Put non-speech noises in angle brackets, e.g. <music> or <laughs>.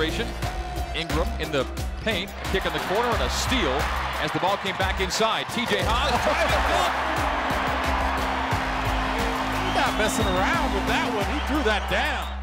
penetration. Ingram in the paint, kick in the corner, and a steal as the ball came back inside. TJ Haws <laughs> Not messing around with that one. He threw that down.